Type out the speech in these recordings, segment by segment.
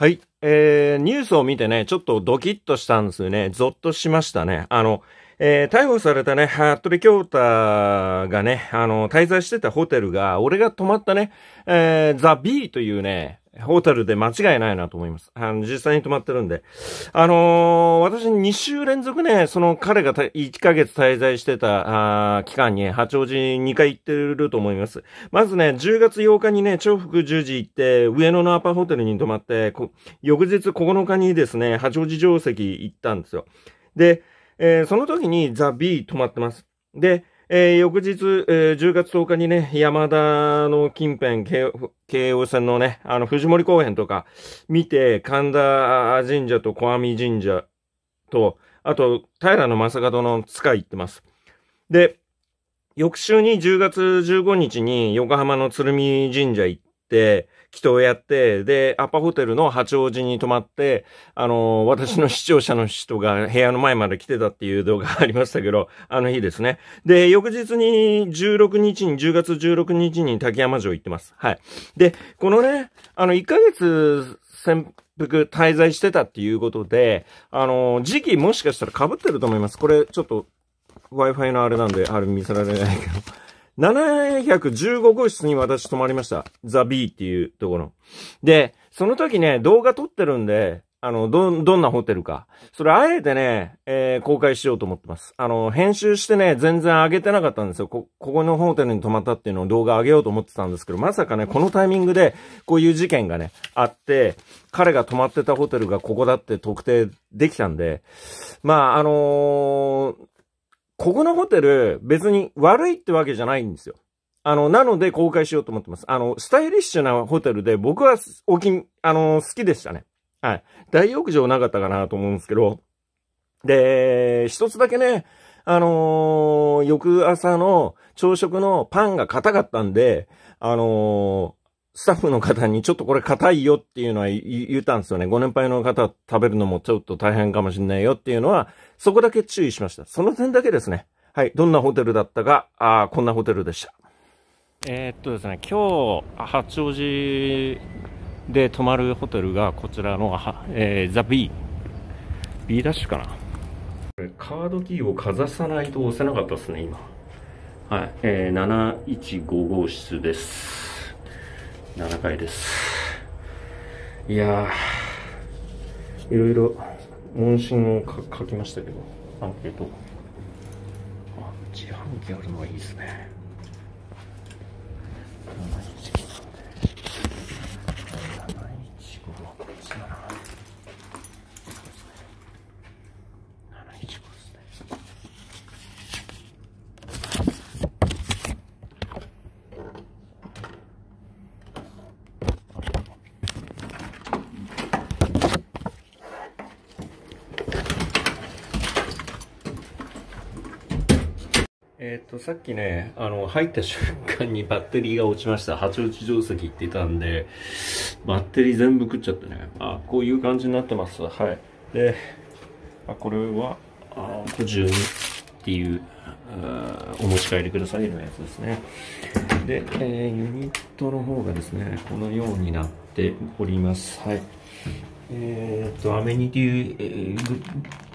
はい。えー、ニュースを見てね、ちょっとドキッとしたんですよね。ゾッとしましたね。あの、えー、逮捕されたね、服部京太がね、あの、滞在してたホテルが、俺が泊まったね、えー、ザ・ビーというね、ホテルで間違いないなと思います。あの、実際に泊まってるんで。あのー、私2週連続ね、その彼が1ヶ月滞在してた、あ期間に八王子2回行ってると思います。まずね、10月8日にね、重複10時行って、上野のアパホテルに泊まって、翌日9日にですね、八王子城石行ったんですよ。で、えー、その時にザ・ビー泊まってます。で、えー、翌日、えー、10月10日にね、山田の近辺、京王線のね、あの、藤森公園とか見て、神田神社と小阿弥神社と、あと、平の正門の塚行ってます。で、翌週に10月15日に横浜の鶴見神社行って、祈祷やって、で、アパホテルの八王子に泊まって、あの、私の視聴者の人が部屋の前まで来てたっていう動画がありましたけど、あの日ですね。で、翌日に16日に、10月16日に滝山城行ってます。はい。で、このね、あの、1ヶ月潜伏滞在してたっていうことで、あの、時期もしかしたら被ってると思います。これ、ちょっと、Wi-Fi のあれなんで、あれ見せられないけど。715号室に私泊まりました。ザ・ビーっていうところ。で、その時ね、動画撮ってるんで、あの、ど、どんなホテルか。それあえてね、えー、公開しようと思ってます。あの、編集してね、全然上げてなかったんですよ。こ、ここのホテルに泊まったっていうのを動画上げようと思ってたんですけど、まさかね、このタイミングで、こういう事件がね、あって、彼が泊まってたホテルがここだって特定できたんで、まあ、あのー、ここのホテル、別に悪いってわけじゃないんですよ。あの、なので公開しようと思ってます。あの、スタイリッシュなホテルで僕はおき、あの、好きでしたね。はい。大浴場なかったかなと思うんですけど。で、一つだけね、あのー、翌朝の朝食のパンが硬かったんで、あのスタッフの方にちょっとこれ硬いよっていうのは言ったんですよね。ご年配の方食べるのもちょっと大変かもしれないよっていうのは、そこだけ注意しました。その点だけですね。はい。どんなホテルだったか、ああ、こんなホテルでした。えー、っとですね、今日、八王子で泊まるホテルがこちらの、えー、ザ・ビー。B ダッシュかな。カードキーをかざさないと押せなかったですね、今。はい。えー、715号室です。7回です。いやいろいろ問診を書きましたけど。アンケート。あ自販機あるのはいいですね。715はこっちだなえっ、と、さっきね、あの、入った瞬間にバッテリーが落ちました。八王子定石って言ってたんで、バッテリー全部食っちゃってね。あ、こういう感じになってます。はい。で、あこれは、あ12っていうお持ち帰りくださいのやつですね。で、えー、ユニットの方がですね、このようになっております。はい。えっ、と、アメニティ、えー、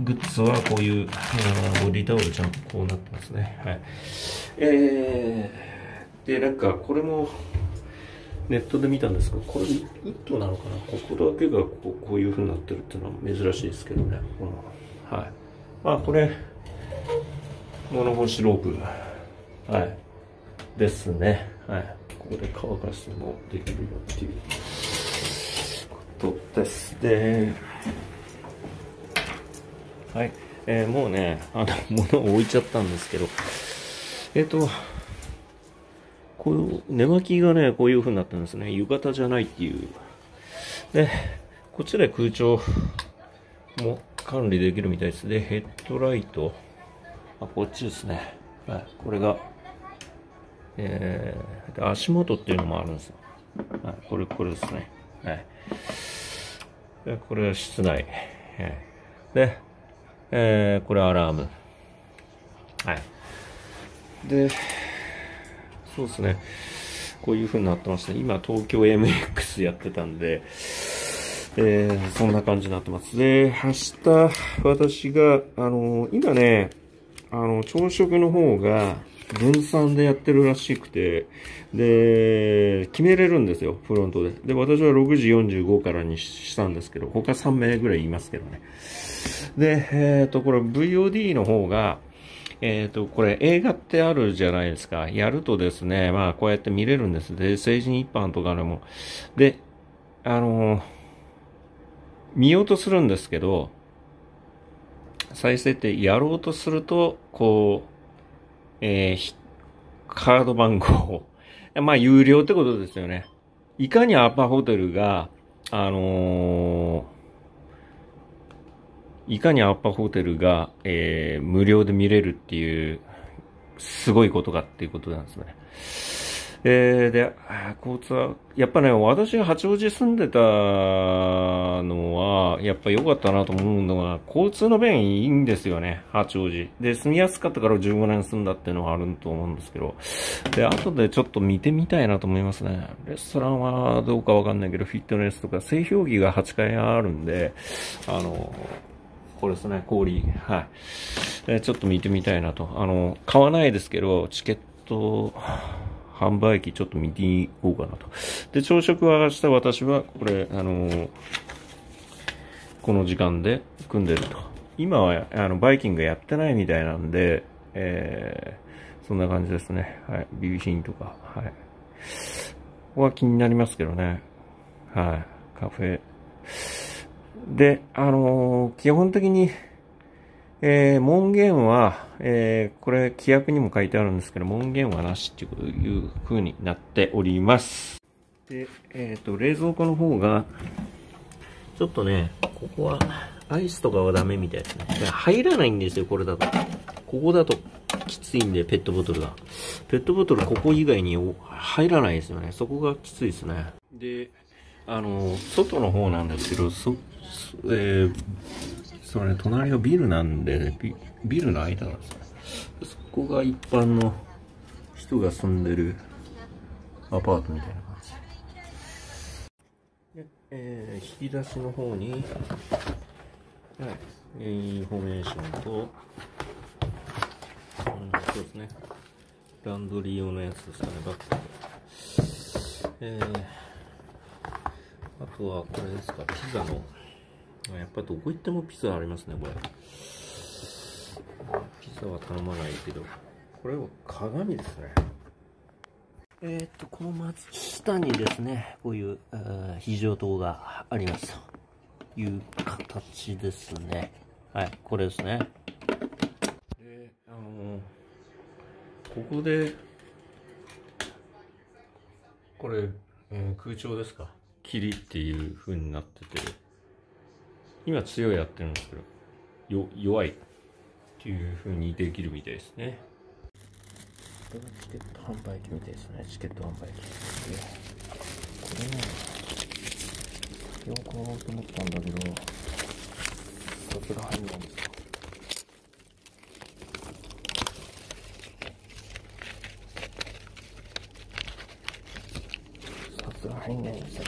グッズはこういう、ボディタオルちゃんとこうなってますね。はい。えー、で、なんかこれもネットで見たんですけど、これウッドなのかな？ここだけがこうこういう風になってるっていうのは珍しいですけどね。はい。まあこれ、物干しロープ。はい。ですね。はい。ここで乾かすのもできるよっていうことです。で、はい。えー、もうね、あの、物を置いちゃったんですけど、えっ、ー、と、こう寝巻きがね、こういう風になってるんですね。浴衣じゃないっていう。で、こっちで空調も管理できるみたいです。で、ヘッドライト。あ、こっちですね。はい。これが、えー、足元っていうのもあるんですよ。はい。これ、これですね。はい。で、これは室内。はい。で、えー、これアラーム。はい。で、そうですね。こういう風になってますね。今、東京 MX やってたんで、えー、そんな感じになってます。で、明日、私が、あの今ね、あの、朝食の方が、分散でやってるらしくて、で、決めれるんですよ、フロントで。で、私は6時45からにしたんですけど、他3名ぐらいいますけどね。で、えっ、ー、と、これ VOD の方が、えっ、ー、と、これ映画ってあるじゃないですか。やるとですね、まあこうやって見れるんです。で、成人一般とかでも。で、あのー、見ようとするんですけど、再生ってやろうとすると、こう、えー、カード番号。まあ、有料ってことですよね。いかにアパホテルが、あのー、いかにアパホテルが、えー、無料で見れるっていう、すごいことかっていうことなんですね。えー、で、交通は、やっぱね、私が八王子住んでたのは、やっぱ良かったなと思うのが、交通の便いいんですよね、八王子。で、住みやすかったから15年住んだっていうのはあると思うんですけど。で、後でちょっと見てみたいなと思いますね。レストランはどうかわかんないけど、フィットネスとか、製氷機が8階あるんで、あの、これですね、氷。はい。えちょっと見てみたいなと。あの、買わないですけど、チケット、販売機ちょっと見に行こうかなと。で、朝食は明日私は、これ、あのー、この時間で組んでると。今は、あの、バイキングやってないみたいなんで、えー、そんな感じですね。はい。ビビシンとか、はい。ここは気になりますけどね。はい。カフェ。で、あのー、基本的に、えー、門限は、えー、これ規約にも書いてあるんですけど、門限はなしっていう風になっております。で、えっ、ー、と、冷蔵庫の方が、ちょっとね、ここは、アイスとかはダメみたいですね。入らないんですよ、これだと。ここだときついんで、ペットボトルが。ペットボトルここ以外に入らないですよね。そこがきついですね。で、あの、外の方なんですけど、そ、えー、それ、隣はビルなんで、ビビルの間なんですよ。そこが一般の人が住んでるアパートみたいな感じ。で、えー、引き出しの方に、はい、インフォメーションと、うん、そうですね。ランドリー用のやつですかね、バッグ。えー、あとはこれですか、ピザのやっぱどこ行ってもピザありますね、これ。ピザは頼まないけど、これは鏡ですね。えー、っと、このまず下にですね、こういう、非常灯がありますという形ですね。はい、これですね。で、あのここで、これ、えー、空調ですか？霧っていう風になってて、今強いやってるんですけど、よ、弱いっていう風にできるみたいですね。これがチケット販売機みたいですね。チケット販売機。これね、よく買おうと思ったんだけど、そちら入んないんですよ。札が入んないんですよ。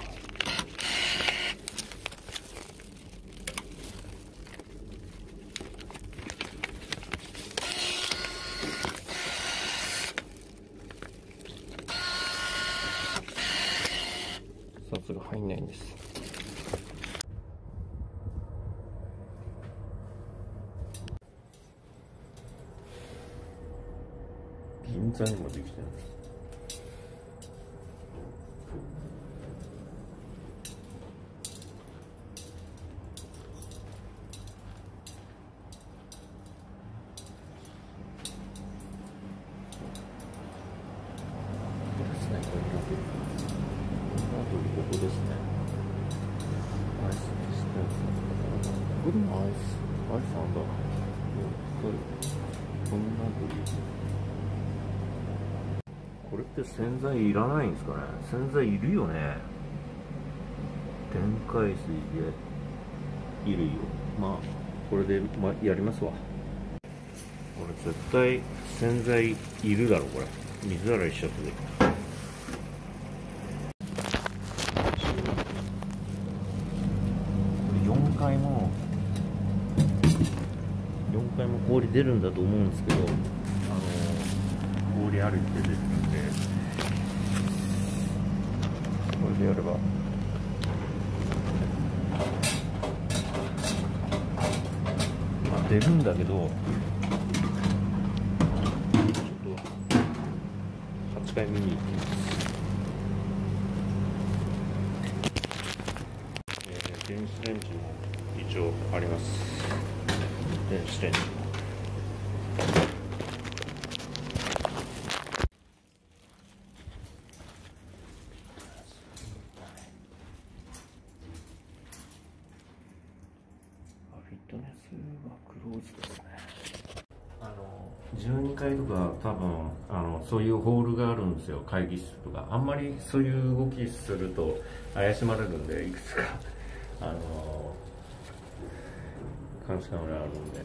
札が入んないんですちゃんにもできてるんですこですね。アイスディスペンサー。これもアイス、アイスあんだ。これ、こんなブリこれって洗剤いらないんですかね？洗剤いるよね？電解水でいるよ。まあ、これで、ま、やりますわ。これ絶対洗剤いるだろ、これ。水洗いしちゃったで。4階も4階も氷出るんだと思うんですけどあの氷歩いて出てるんでこれでやれば。まあ出るんだけどちょっと8回見に行ってみます電子レンジも一応あります。電子レンジもフィットネスはクローズですねあの12階とか多分あのそういうホールがあるんですよ会議室とか。あんまりそういう動きすると怪しまれるんでいくつか。あの監視カメラあるんで。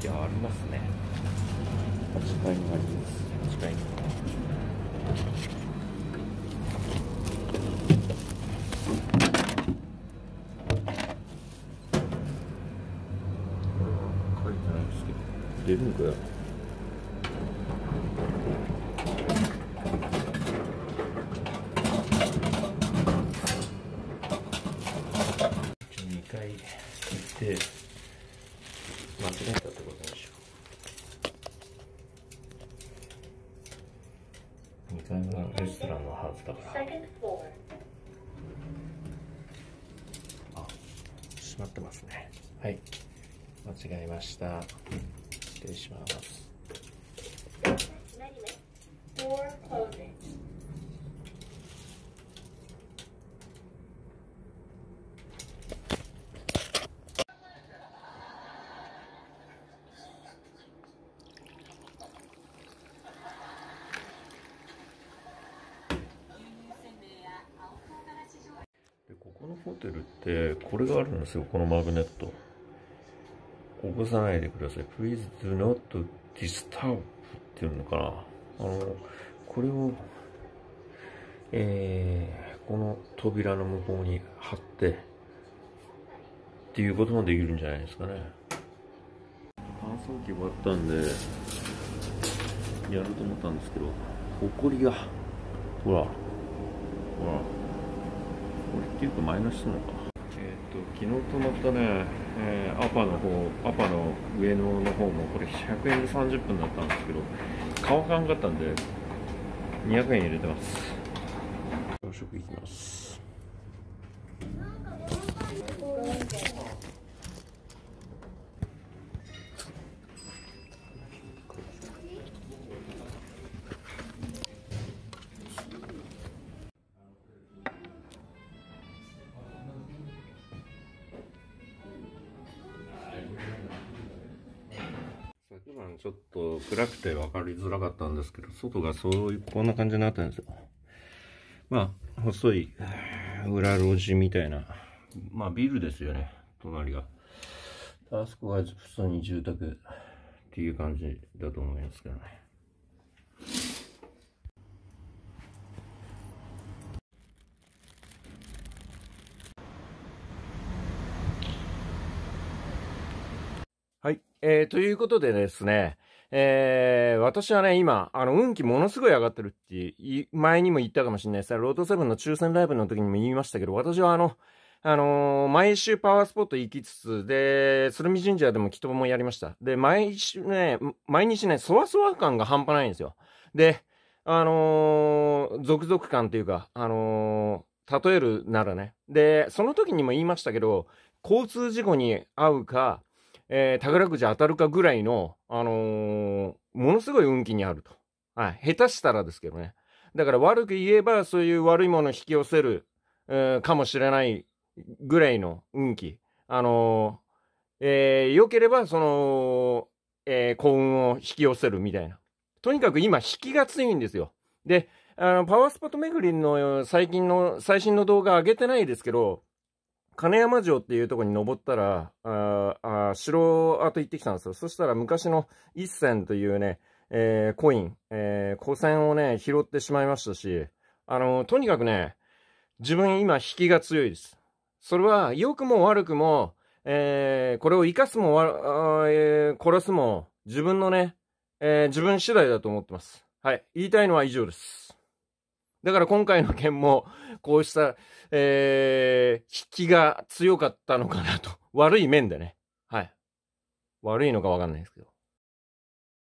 水ありますね。8階にあります。8階に書いてないですけど出る。んかよ2回行って間違えたってことでしょ2階がレストランのはずだから。Second floor. あ閉まってますね。はい。間違えました失礼します。ここのホテルってこれがあるんですよこのマグネット。起こさないでください。Please do not disturb っていうのかな。あのこれをえー、この扉の向こうに貼ってっていうこともできるんじゃないですかね。乾燥機終わったんでやると思ったんですけどほこりがほらほらこれっていうかマイナスするのか、と昨日泊まったね、えーアパの方アパの上野の方もこれ100円で30分だったんですけど乾かんかったんで200円入れてます。朝食いきます。暗くて分かりづらかったんですけど、外がそういう、こんな感じになってるんですよ。まあ、細い裏路地みたいな、まあビルですよね、隣が。あそこが普通に住宅っていう感じだと思いますけどね。はい。えー、ということでですね、えー、私はね、今、あの、運気ものすごい上がってるってい、前にも言ったかもしれないです。ロートセブンの抽選ライブの時にも言いましたけど、私はあの、あのー毎週パワースポット行きつつ、で、鶴見神社でも祈祷もやりました。で、毎週ね、毎日ね、そわそわ感が半端ないんですよ。で、あのー、続々感というか、あのー例えるならね。で、その時にも言いましたけど、交通事故に遭うか、えー、宝くじ当たるかぐらいの、あのーものすごい運気にあると。はい。下手したらですけどね。だから悪く言えば、そういう悪いものを引き寄せる、えーかもしれないぐらいの運気。あのーえー良ければ、その、えー幸運を引き寄せるみたいな。とにかく今、引きが強いんですよ。で、あの、パワースポット巡りの最近の、最新の動画上げてないですけど、金山城っていうとこに登ったら、ああ城跡行ってきたんですよ。そしたら昔の一銭というね、えーコイン、えー古銭をね、拾ってしまいましたし、あの、とにかくね、自分今引きが強いです。それは良くも悪くも、えー、これを生かすもわ、えー殺すも自分のね、えー自分次第だと思ってます。はい。言いたいのは以上です。だから今回の件も、こうした、えー、引きが強かったのかなと。悪い面でね。はい。悪いのかわかんないですけど。